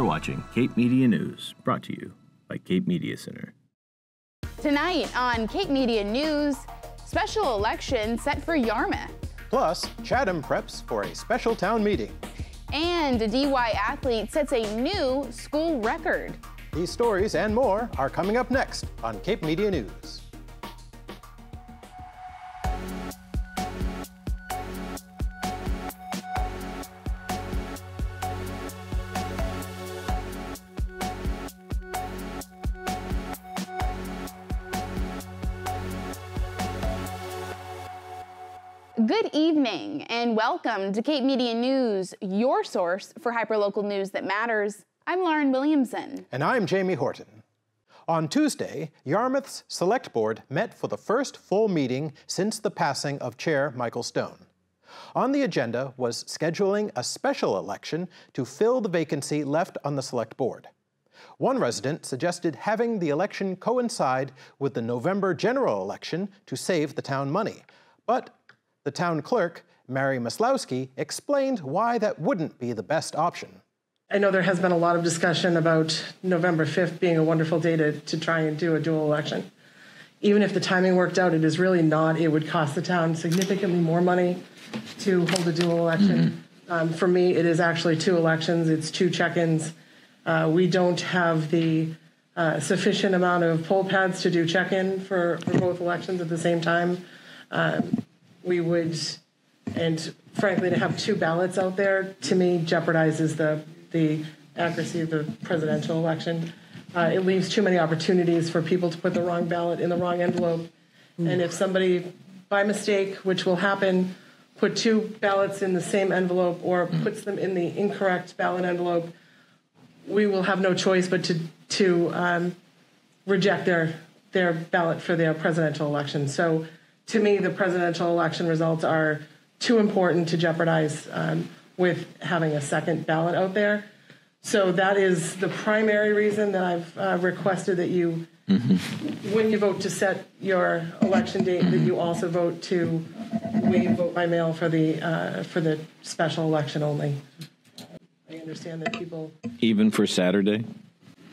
You're watching Cape Media News, brought to you by Cape Media Center. Tonight on Cape Media News, special election set for Yarmouth. Plus, Chatham preps for a special town meeting. And a DY athlete sets a new school record. These stories and more are coming up next on Cape Media News. Good evening and welcome to Cape Media News, your source for hyperlocal news that matters. I'm Lauren Williamson. And I'm Jamie Horton. On Tuesday, Yarmouth's Select Board met for the first full meeting since the passing of Chair Michael Stone. On the agenda was scheduling a special election to fill the vacancy left on the Select Board. One resident suggested having the election coincide with the November general election to save the town money, but the town clerk, Mary Maslowski, explained why that wouldn't be the best option. I know there has been a lot of discussion about November 5th being a wonderful day to, to try and do a dual election. Even if the timing worked out, it is really not. It would cost the town significantly more money to hold a dual election. Mm-hmm. Um, for me, it is actually two elections, it's two check ins. Uh, we don't have the uh, sufficient amount of poll pads to do check in for, for both elections at the same time. Um, we would, and frankly, to have two ballots out there to me jeopardizes the the accuracy of the presidential election. Uh, it leaves too many opportunities for people to put the wrong ballot in the wrong envelope. Mm. And if somebody, by mistake, which will happen, put two ballots in the same envelope or mm. puts them in the incorrect ballot envelope, we will have no choice but to to um, reject their their ballot for their presidential election. So to me, the presidential election results are too important to jeopardize um, with having a second ballot out there. So that is the primary reason that I've uh, requested that you, mm-hmm. when you vote to set your election date, that you also vote to waive vote by mail for the uh, for the special election only. I understand that people even for Saturday,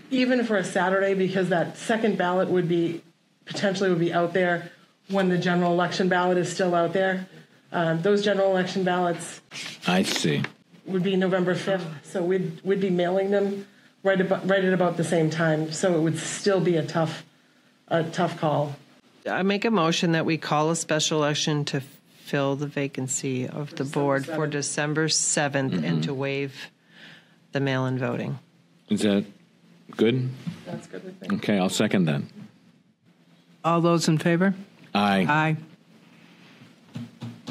even for a Saturday, because that second ballot would be potentially would be out there when the general election ballot is still out there. Uh, those general election ballots. I see. Would be November 5th, so we'd, we'd be mailing them right, about, right at about the same time. So it would still be a tough, a tough call. I make a motion that we call a special election to fill the vacancy of the board 7th. for December 7th mm-hmm. and to waive the mail in voting. Is that good? That's good. Okay, I'll second that. All those in favor? Aye. Aye.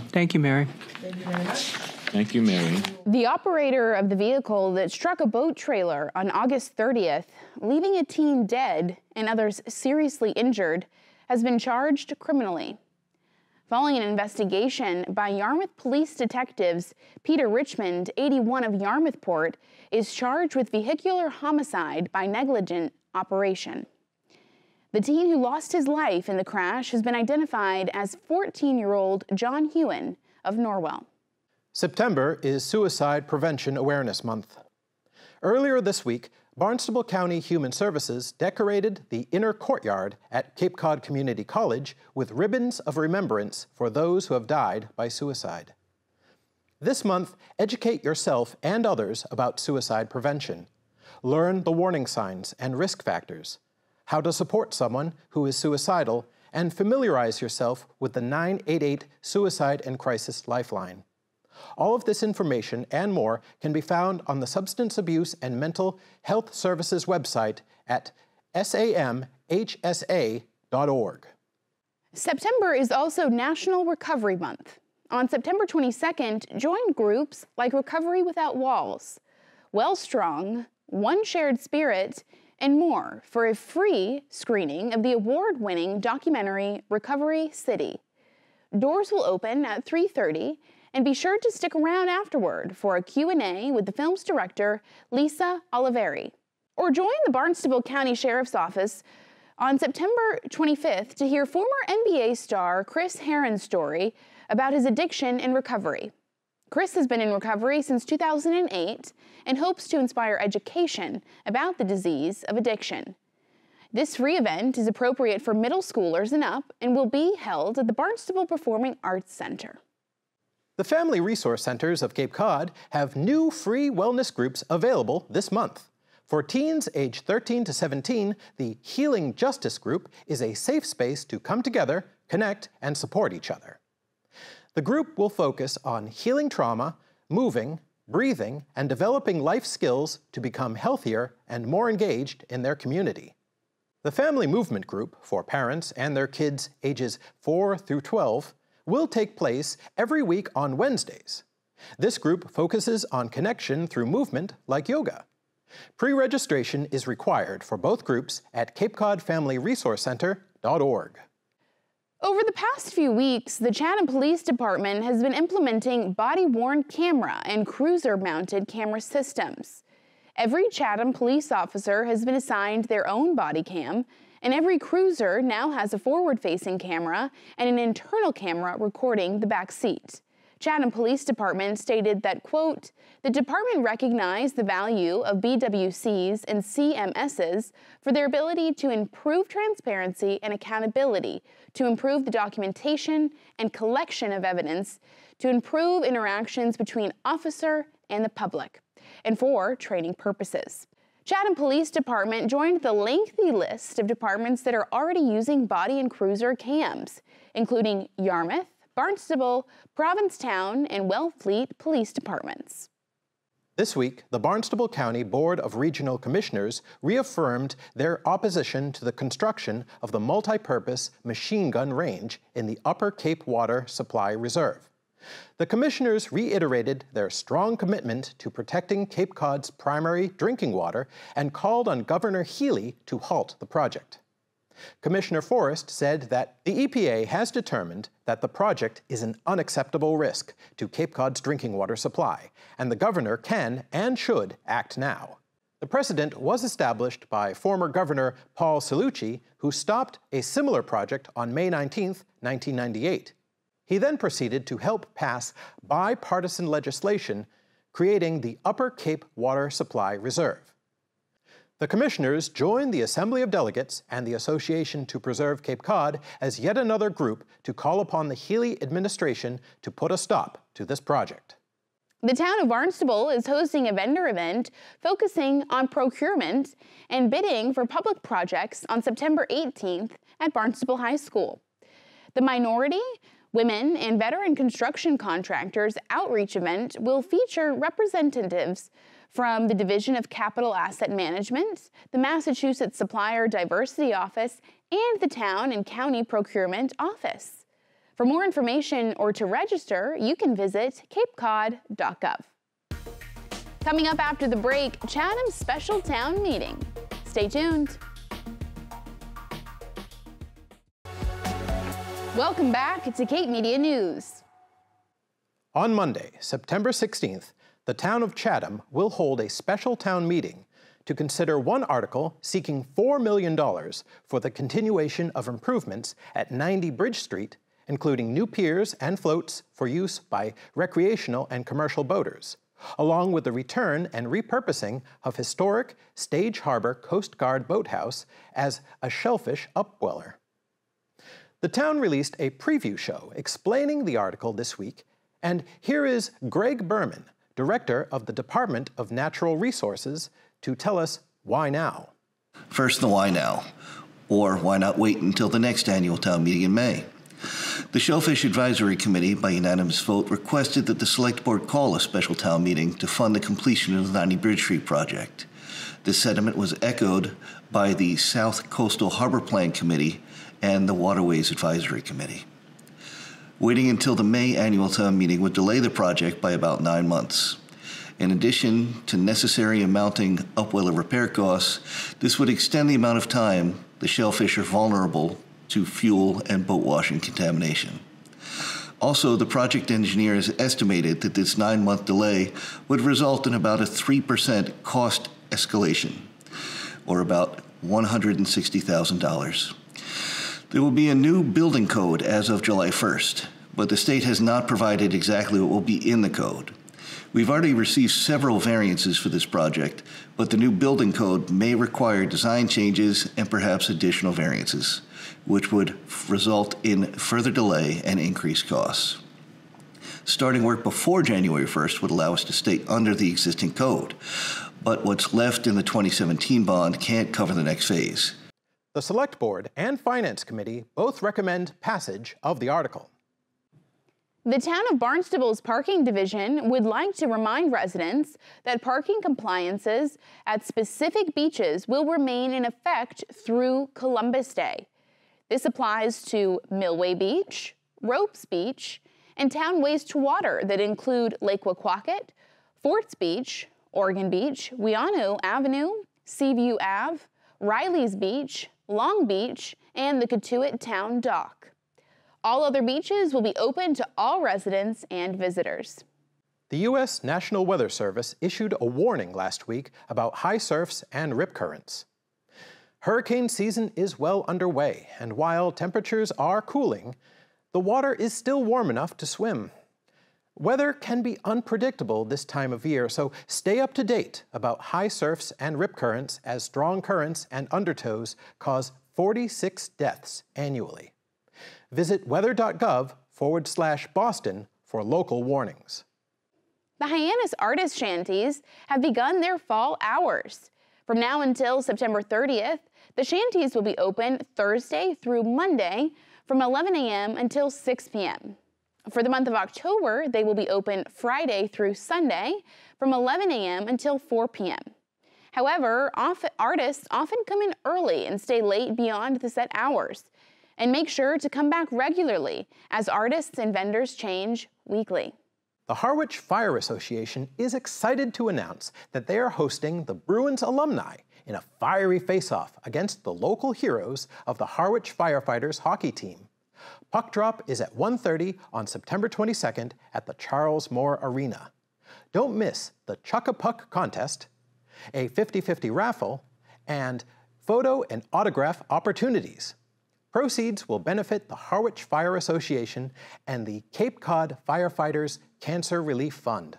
Thank you, Mary. Thank you very much. Thank you, Mary. The operator of the vehicle that struck a boat trailer on August 30th, leaving a teen dead and others seriously injured, has been charged criminally. Following an investigation by Yarmouth police detectives, Peter Richmond, 81 of Yarmouthport, is charged with vehicular homicide by negligent operation. The teen who lost his life in the crash has been identified as 14 year old John Hewen of Norwell. September is Suicide Prevention Awareness Month. Earlier this week, Barnstable County Human Services decorated the inner courtyard at Cape Cod Community College with ribbons of remembrance for those who have died by suicide. This month, educate yourself and others about suicide prevention. Learn the warning signs and risk factors how to support someone who is suicidal, and familiarize yourself with the 988 Suicide and Crisis Lifeline. All of this information and more can be found on the Substance Abuse and Mental Health Services website at samhsa.org. September is also National Recovery Month. On September 22nd, join groups like Recovery Without Walls, Well Strong, One Shared Spirit, and more for a free screening of the award-winning documentary Recovery City. Doors will open at 3:30 and be sure to stick around afterward for a Q&A with the film's director, Lisa Oliveri. Or join the Barnstable County Sheriff's Office on September 25th to hear former NBA star Chris Herren's story about his addiction and recovery. Chris has been in recovery since 2008 and hopes to inspire education about the disease of addiction. This free event is appropriate for middle schoolers and up and will be held at the Barnstable Performing Arts Center. The Family Resource Centers of Cape Cod have new free wellness groups available this month. For teens aged 13 to 17, the Healing Justice Group is a safe space to come together, connect, and support each other. The group will focus on healing trauma, moving, breathing, and developing life skills to become healthier and more engaged in their community. The Family Movement Group for parents and their kids ages 4 through 12 will take place every week on Wednesdays. This group focuses on connection through movement like yoga. Pre-registration is required for both groups at capecodfamilyresourcecenter.org. Over the past few weeks, the Chatham Police Department has been implementing body-worn camera and cruiser-mounted camera systems. Every Chatham police officer has been assigned their own body cam, and every cruiser now has a forward-facing camera and an internal camera recording the back seat. Chatham Police Department stated that, quote, the department recognized the value of BWCs and CMSs for their ability to improve transparency and accountability, to improve the documentation and collection of evidence, to improve interactions between officer and the public, and for training purposes. Chatham Police Department joined the lengthy list of departments that are already using body and cruiser cams, including Yarmouth, Barnstable, Provincetown, and Wellfleet police departments. This week, the Barnstable County Board of Regional Commissioners reaffirmed their opposition to the construction of the multi-purpose machine gun range in the Upper Cape Water Supply Reserve. The commissioners reiterated their strong commitment to protecting Cape Cod's primary drinking water and called on Governor Healy to halt the project. Commissioner Forrest said that the EPA has determined that the project is an unacceptable risk to Cape Cod's drinking water supply, and the governor can and should act now. The precedent was established by former Governor Paul Cellucci, who stopped a similar project on May 19, 1998. He then proceeded to help pass bipartisan legislation creating the Upper Cape Water Supply Reserve. The commissioners joined the Assembly of Delegates and the Association to Preserve Cape Cod as yet another group to call upon the Healy administration to put a stop to this project. The town of Barnstable is hosting a vendor event focusing on procurement and bidding for public projects on September 18th at Barnstable High School. The minority, women, and veteran construction contractors outreach event will feature representatives from the Division of Capital Asset Management, the Massachusetts Supplier Diversity Office, and the Town and County Procurement Office. For more information or to register, you can visit capecod.gov. Coming up after the break, Chatham's special town meeting. Stay tuned. Welcome back to Cape Media News. On Monday, September 16th, the town of Chatham will hold a special town meeting to consider one article seeking $4 million for the continuation of improvements at 90 Bridge Street, including new piers and floats for use by recreational and commercial boaters, along with the return and repurposing of historic Stage Harbor Coast Guard Boathouse as a shellfish upweller. The town released a preview show explaining the article this week, and here is Greg Berman, Director of the Department of Natural Resources, to tell us why now. First, the why now, or why not wait until the next annual town meeting in May? The Shellfish Advisory Committee, by unanimous vote, requested that the Select Board call a special town meeting to fund the completion of the 90 Bridge Street project. This sentiment was echoed by the South Coastal Harbor Plan Committee and the Waterways Advisory Committee. Waiting until the May annual town meeting would delay the project by about nine months. In addition to necessary and mounting upweller repair costs, this would extend the amount of time the shellfish are vulnerable to fuel and boat washing contamination. Also, the project engineers estimated that this nine month delay would result in about a 3% cost escalation, or about $160,000. There will be a new building code as of July 1st. but the state has not provided exactly what will be in the code. We've already received several variances for this project, but the new building code may require design changes and perhaps additional variances, which would result in further delay and increased costs. Starting work before January 1st would allow us to stay under the existing code, but what's left in the 2017 bond can't cover the next phase. The Select Board and Finance Committee both recommend passage of the article. The town of Barnstable's parking division would like to remind residents that parking compliances at specific beaches will remain in effect through Columbus Day. This applies to Millway Beach, Ropes Beach, and town water that include Lake Wequaquet, Forts Beach, Oregon Beach, Wianno Avenue, Seaview Ave, Riley's Beach, Long Beach, and the Cotuit Town Dock. All other beaches will be open to all residents and visitors. The U.S. National Weather Service issued a warning last week about high surfs and rip currents. Hurricane season is well underway, and while temperatures are cooling, the water is still warm enough to swim. Weather can be unpredictable this time of year, so stay up to date about high surfs and rip currents as strong currents and undertows cause 46 deaths annually. Visit weather.gov forward slash Boston for local warnings. The Hyannis Artist Shanties have begun their fall hours. From now until September 30th, the shanties will be open Thursday through Monday from 11 a.m. until 6 p.m. For the month of October, they will be open Friday through Sunday from 11 a.m. until 4 p.m. However, artists often come in early and stay late beyond the set hours and make sure to come back regularly as artists and vendors change weekly. The Harwich Fire Association is excited to announce that they are hosting the Bruins alumni in a fiery face-off against the local heroes of the Harwich Firefighters hockey team. Puck drop is at 1.30 on September 22nd at the Charles Moore Arena. Don't miss the Chuck a Puck contest, a 50-50 raffle, and photo and autograph opportunities. Proceeds will benefit the Harwich Fire Association and the Cape Cod Firefighters Cancer Relief Fund.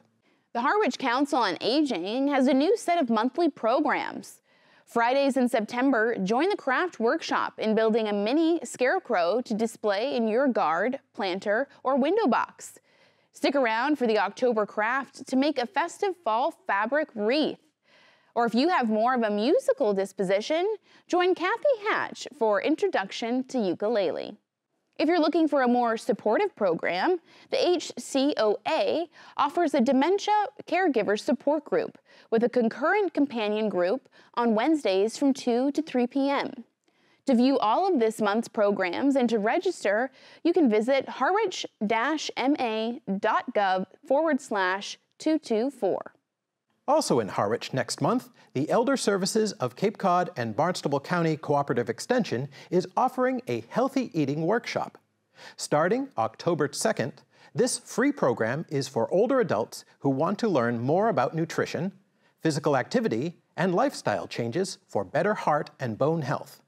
The Harwich Council on Aging has a new set of monthly programs. Fridays in September, join the craft workshop in building a mini scarecrow to display in your guard, planter, or window box. Stick around for the October craft to make a festive fall fabric wreath. Or if you have more of a musical disposition, join Kathy Hatch for Introduction to Ukulele. If you're looking for a more supportive program, the HCOA offers a dementia caregiver support group with a concurrent companion group on Wednesdays from 2 to 3 p.m. To view all of this month's programs and to register, you can visit harwich-ma.gov forward slash 224. Also in Harwich next month, the Elder Services of Cape Cod and Barnstable County Cooperative Extension is offering a healthy eating workshop. Starting October 2nd, this free program is for older adults who want to learn more about nutrition, physical activity, and lifestyle changes for better heart and bone health.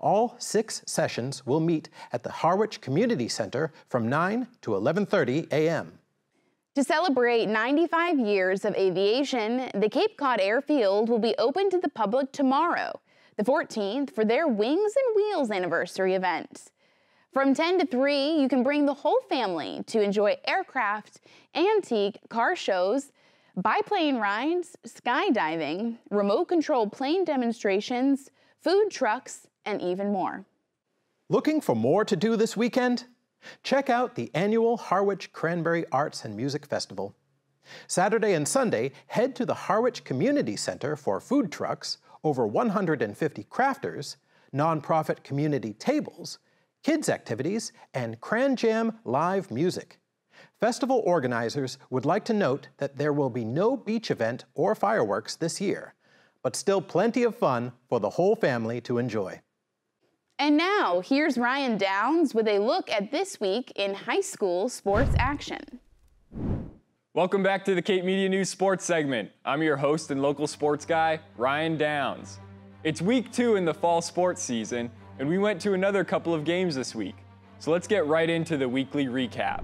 All six sessions will meet at the Harwich Community Center from 9 to 11:30 a.m. To celebrate 95 years of aviation, the Cape Cod Airfield will be open to the public tomorrow, the 14th, for their Wings and Wheels anniversary event. From 10 to 3, you can bring the whole family to enjoy aircraft, antique car shows, biplane rides, skydiving, remote control plane demonstrations, food trucks, and even more. Looking for more to do this weekend? Check out the annual Harwich Cranberry Arts and Music Festival. Saturday and Sunday, head to the Harwich Community Center for food trucks, over 150 crafters, nonprofit community tables, kids activities, and Cran Jam live music. Festival organizers would like to note that there will be no beach event or fireworks this year, but still plenty of fun for the whole family to enjoy. And now, here's Ryan Downs with a look at this week in high school sports action. Welcome back to the Cape Media News Sports segment. I'm your host and local sports guy, Ryan Downs. It's week two in the fall sports season, and we went to another couple of games this week. So let's get right into the weekly recap.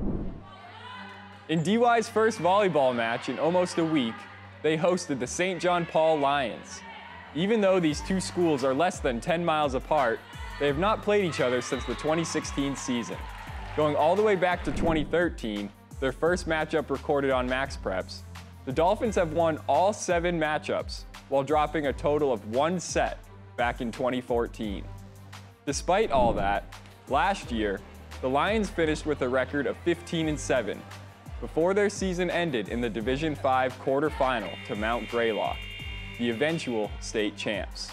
In DY's first volleyball match in almost a week, they hosted the St. John Paul Lions. Even though these two schools are less than 10 miles apart, they have not played each other since the 2016 season. Going all the way back to 2013, their first matchup recorded on MaxPreps, the Dolphins have won all seven matchups while dropping a total of one set back in 2014. Despite all that, last year, the Lions finished with a record of 15 and 7 before their season ended in the Division 5 quarterfinal to Mount Greylock, the eventual state champs.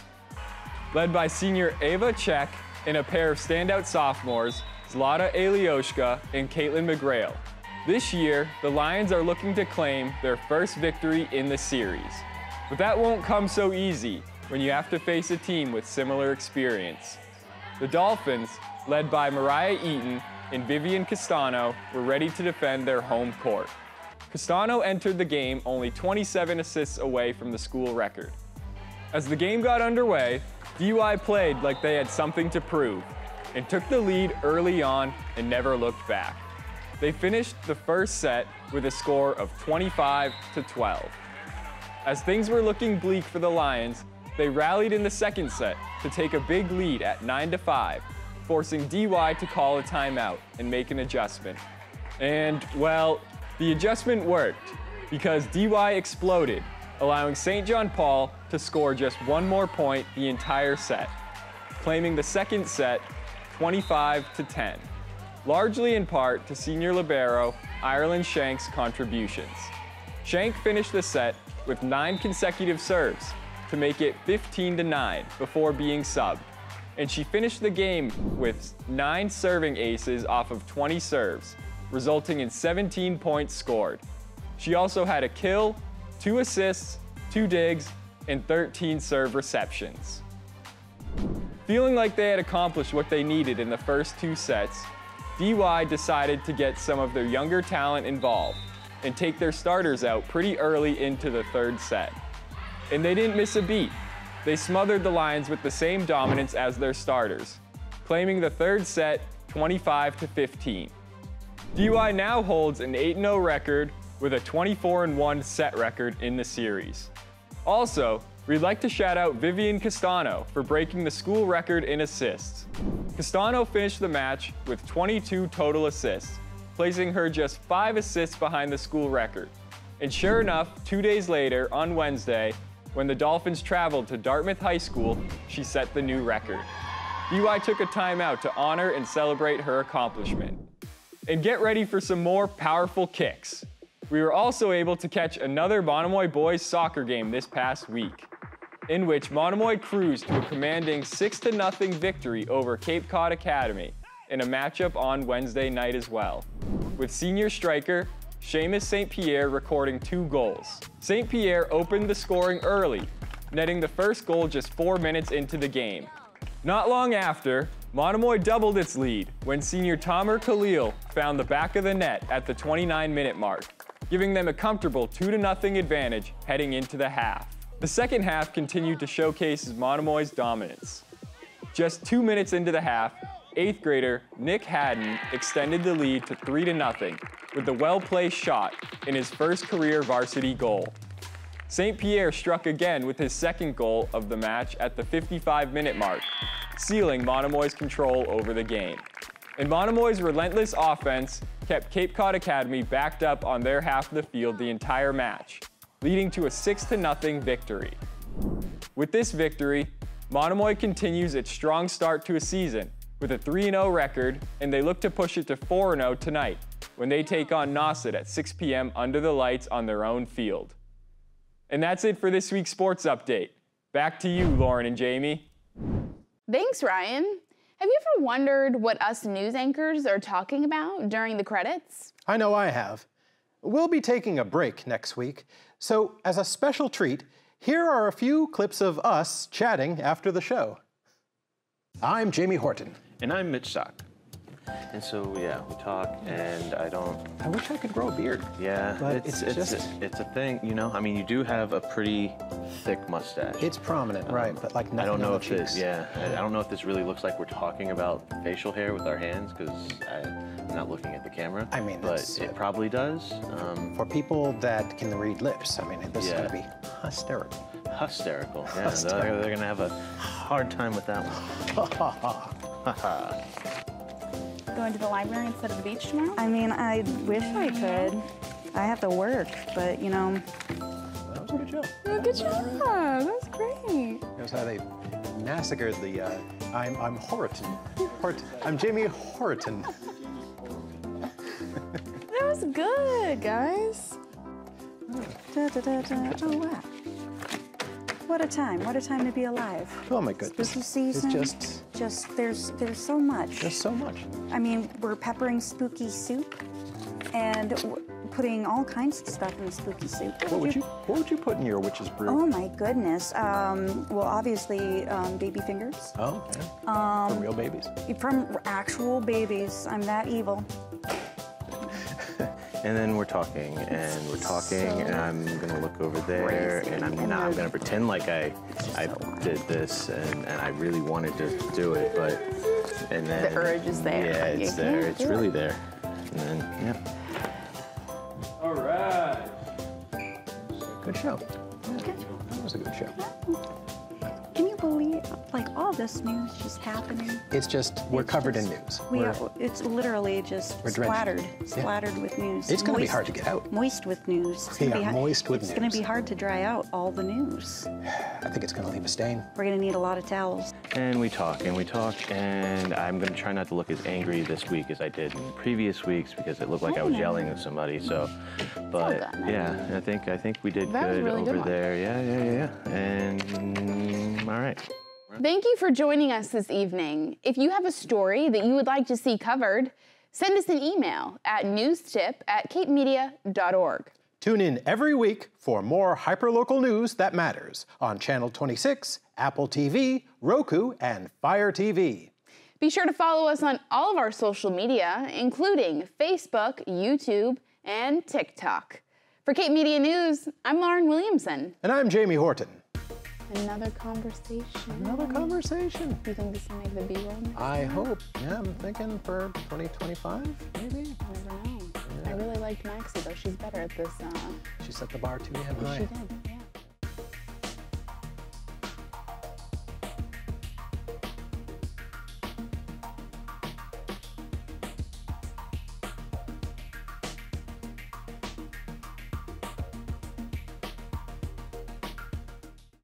Led by senior Ava Czech and a pair of standout sophomores, Zlata Alioshka and Caitlin McGrail, this year, the Lions are looking to claim their first victory in the series. But that won't come so easy when you have to face a team with similar experience. The Dolphins, led by Mariah Eaton and Vivian Castano, were ready to defend their home court. Castano entered the game only 27 assists away from the school record. As the game got underway, DY played like they had something to prove and took the lead early on and never looked back. They finished the first set with a score of 25 to 12. As things were looking bleak for the Lions, they rallied in the second set to take a big lead at 9 to 5, forcing DY to call a timeout and make an adjustment. And, well, the adjustment worked because DY exploded, allowing St. John Paul to score just one more point the entire set, claiming the second set 25 to 10 largely in part to senior libero Ireland Shank's contributions. Shank finished the set with nine consecutive serves to make it 15 to 9 before being subbed. And she finished the game with nine serving aces off of 20 serves, resulting in 17 points scored. She also had a kill, two assists, two digs, and 13 serve receptions. Feeling like they had accomplished what they needed in the first two sets, DY decided to get some of their younger talent involved and take their starters out pretty early into the third set. And they didn't miss a beat. They smothered the Lions with the same dominance as their starters, claiming the third set 25 to 15. DY now holds an 8-0 record with a 24-1 set record in the series. Also, We'd like to shout out Vivian Castano for breaking the school record in assists. Castano finished the match with 22 total assists, placing her just 5 assists behind the school record. And sure enough, two days later, on Wednesday, when the Dolphins traveled to Dartmouth High School, she set the new record. DY took a timeout to honor and celebrate her accomplishment. And get ready for some more powerful kicks. We were also able to catch another Monomoy boys soccer game this past week in which Monomoy cruised to a commanding 6 0 victory over Cape Cod Academy in a matchup on Wednesday night as well, with senior striker Seamus St. Pierre recording two goals. St. Pierre opened the scoring early, netting the first goal just four minutes into the game. Not long after, Monomoy doubled its lead when senior Tomer Khalil found the back of the net at the 29 minute mark, giving them a comfortable 2 0 advantage heading into the half. The second half continued to showcase Monomoy's dominance. Just two minutes into the half, eighth grader Nick Haddon extended the lead to 3 to nothing with the well-placed shot in his first career varsity goal. St. Pierre struck again with his second goal of the match at the 55-minute mark, sealing Monomoy's control over the game. And Monomoy's relentless offense kept Cape Cod Academy backed up on their half of the field the entire match, leading to a 6 0 victory. With this victory, Monomoy continues its strong start to a season with a 3-0 record, and they look to push it to 4-0 tonight when they take on Nauset at 6 p.m. under the lights on their own field. And that's it for this week's sports update. Back to you, Lauren and Jamie. Thanks, Ryan. Have you ever wondered what us news anchors are talking about during the credits? I know I have. We'll be taking a break next week, so as a special treat, here are a few clips of us chatting after the show. I'm Jamie Horton. And I'm Mitch Stock. And so yeah, we talk, and I don't. I wish I could grow a beard. Yeah, But it's it's it's just- a, it's a thing, you know. I mean, you do have a pretty thick mustache. It's prominent, right? But like nothing I don't know if this, yeah, I I don't know if this really looks like we're talking about facial hair with our hands because I'm not looking at the camera. I mean, but it's, it uh, probably does. Um, For people that can read lips, I mean, this is gonna be hysterical. hysterical. Yeah, they're, they're gonna have a hard time with that one. Going to the library instead of the beach tomorrow? I mean, I wish I could. I have to work, but you know, That was a good show. Oh, good job. That's great. Here's how they massacred the. Uh, I'm I'm Horton. Hort. I'm Jamie Horton. That was good, guys. da, da, da, da. oh wow. What a time! What a time to be alive. Oh my goodness. Spooky season. It's just just there's there's so much. just so much. I mean, we're peppering spooky soup, and putting all kinds of stuff in the spooky soup. What would you What would you put in your witch's brew? Oh my goodness. Um, well, obviously, um, baby fingers Oh, yeah. Um, For real babies. from actual babies. I'm that evil. And then we're talking, and we're talking, and I'm gonna look over there, and I'm not. I'm gonna pretend like I, I did this, and, and I really wanted to do it, but, and then the urge is there, Yeah, but you it's there. It's really it. there. And then yeah. All right. Good show. Yeah, that was a good show. Can like, all this news just happening? It's just we're It's covered in news. We We're- are, it's literally just We're drenched. splattered, Yeah. splattered with news. It's gonna be hard to get out. Moist with news. It's gonna Yeah, be hard- moist with It's gonna be hard to dry out all the news. I think it's going to leave a stain. We're gonna need a lot of towels. And we talk and we talk, and I'm gonna try not to look as angry this week as I did in previous weeks because it looked like I was oh, yelling at somebody. So, but done. yeah, I think I think we did That good really over good there. Yeah, yeah, yeah, yeah. And all right. Thank you for joining us this evening. If you have a story that you would like to see covered, send us an email at newstip at capemedia.org. Tune in every week for more hyperlocal news that matters on Channel 26, Apple TV, Roku, and Fire TV. Be sure to follow us on all of our social media, including Facebook, YouTube, and TikTok. For Cape Media News, I'm Lauren Williamson. And I'm Jamie Horton. Another conversation. Another conversation. Do you think this will make the B-roll? I hope. Yeah, I'm thinking for 2025, maybe. I never know. I really liked Maxie though. She's better at this. Uh, She set the bar too high. she did.